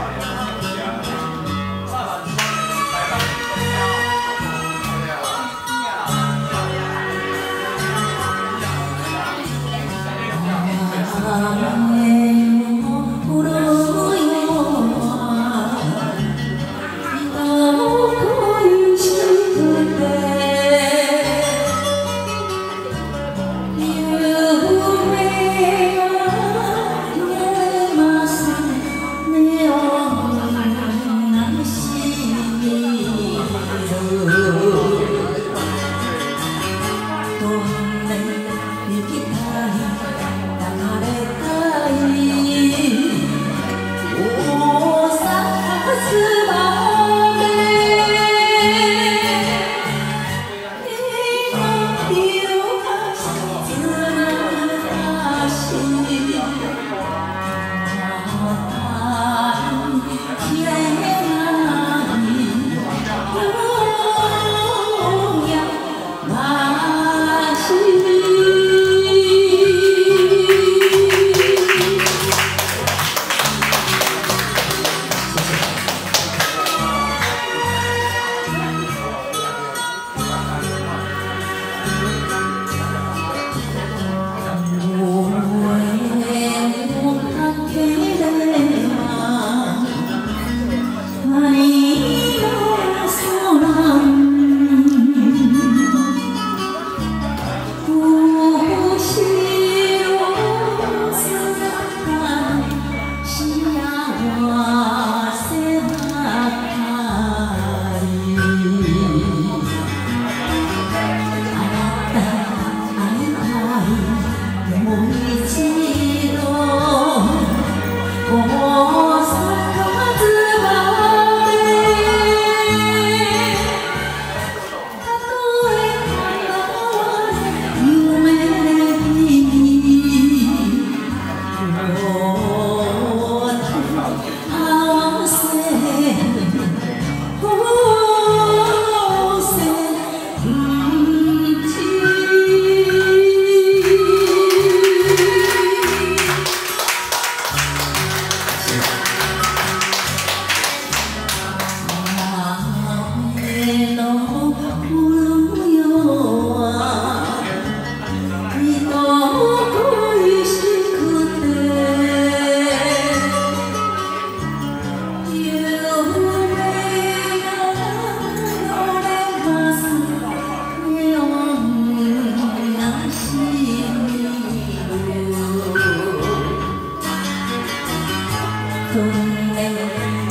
系啊，系啊，啊。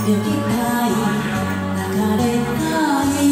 流れたい。